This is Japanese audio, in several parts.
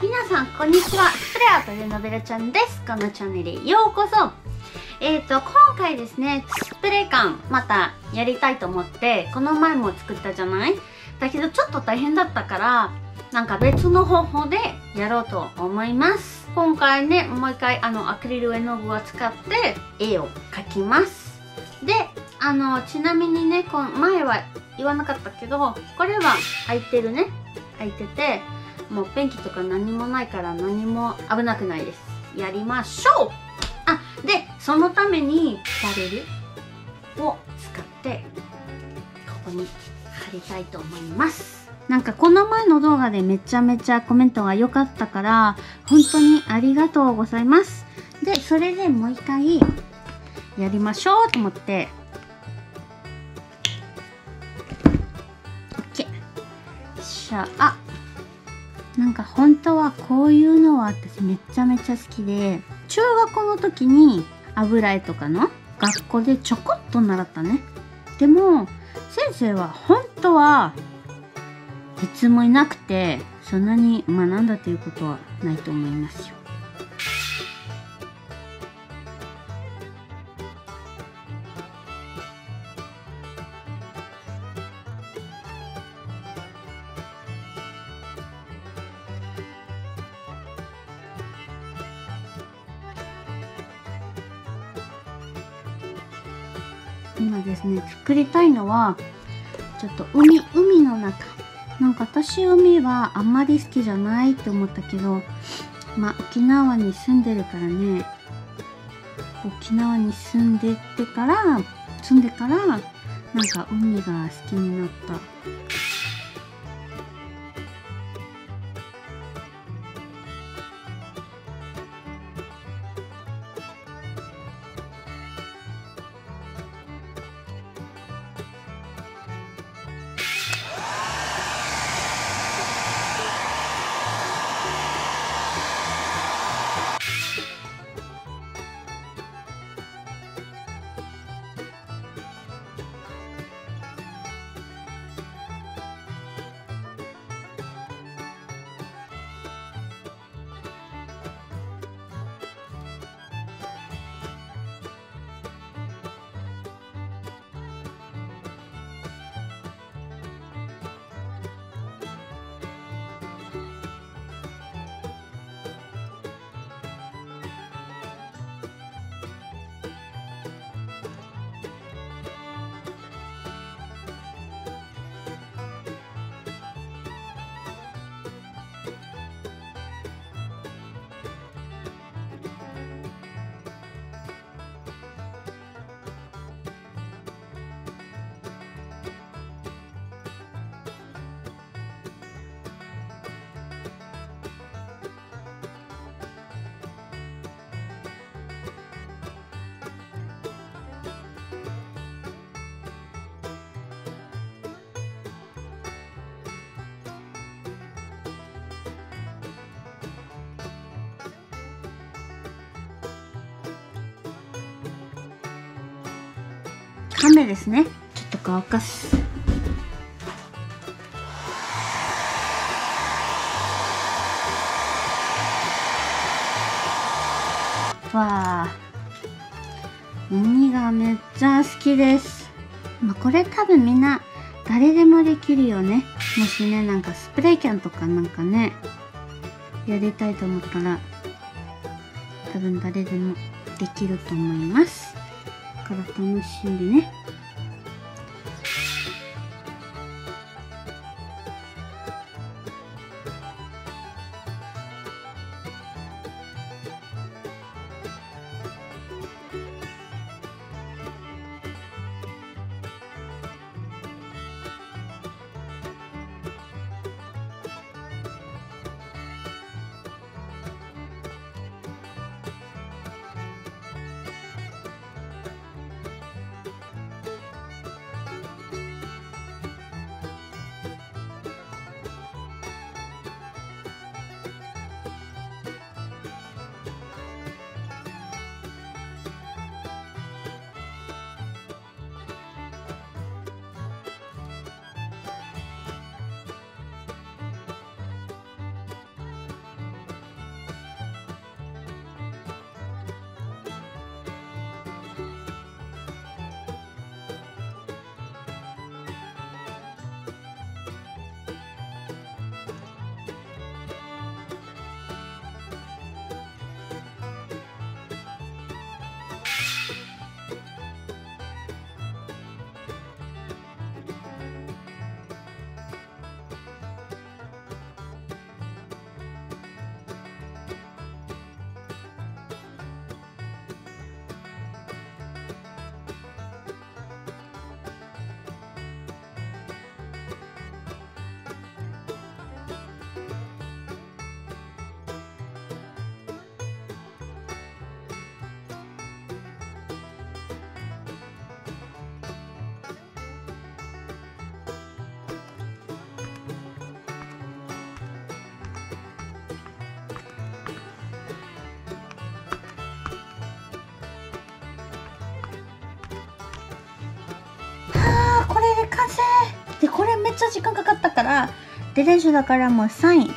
皆さんこんにちは。スプレアというのべらちゃんです。このチャンネルへようこそ。えっ、ー、と今回ですねスプレー缶またやりたいと思ってこの前も作ったじゃない？だけどちょっと大変だったからなんか別の方法でやろうと思います。今回ねもう一回あのアクリル絵の具を使って絵を描きます。であのちなみにねこの前は言わなかったけどこれは開いてるね。開いててもうペンキとか何もないから何も危なくないです。やりましょう。あでそのためにパレルを使ってここに貼りたいと思います。なんかこの前の動画でめちゃめちゃコメントが良かったから本当にありがとうございます。でそれでもう一回やりましょうと思って。OK しゃ。あなんか本当はこういうのは私めちゃめちゃ好きで中学校の時に油絵とかの学校でちょこっと習ったね。でも先生は本当はいつもいなくてそんなに学んだということはないと思いますよ。今ですね作りたいのはちょっと海海の中。なんか私海はあんまり好きじゃないって思ったけどまあ沖縄に住んでるからね。沖縄に住んでってから住んでからなんか海が好きになった。亀ですね。ちょっと乾かすわあ。海がめっちゃ好きです。まあこれ多分みんな誰でもできるよね。もしねなんかスプレーキャンとかなんかねやりたいと思ったら多分誰でもできると思います。から楽しんでね。めっちゃ時間かかったからで練習だからもうサイン。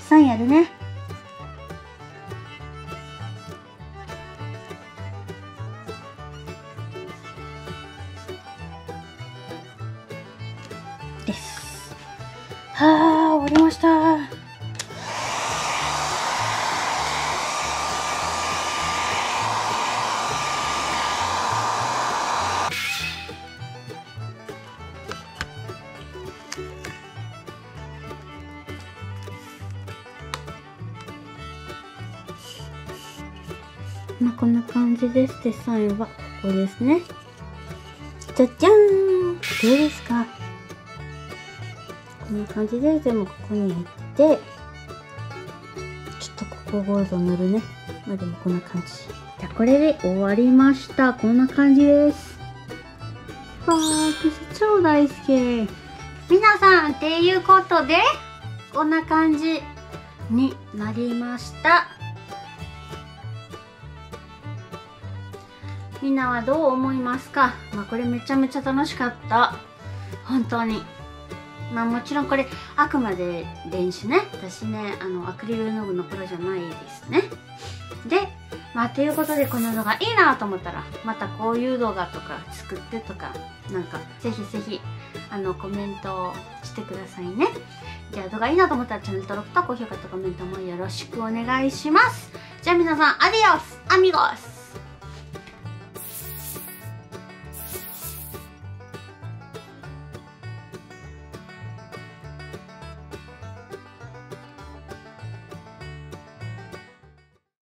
サインやるね。です。はあ。まあ、こんな感じです。デザインはここですね。じゃじゃーんどうですか？こんな感じで全部ここに入って、ちょっとここゴールド塗るね。まあでもこんな感じ。じゃこれで終わりました。こんな感じです。わー、私超大好き。皆さん、っていうことで、こんな感じになりました。みんなはどう思いますか？まあこれめちゃめちゃ楽しかった。本当に。まあもちろんこれあくまで練習ね。私ねあのアクリル絵の具のプロじゃないですね。でまあということでこの動画いいなと思ったらまたこういう動画とか作ってとかなんかぜひぜひあのコメントしてくださいね。じゃあ動画いいなと思ったらチャンネル登録と高評価とコメントもよろしくお願いします。じゃあ皆さんアディオスアミゴス。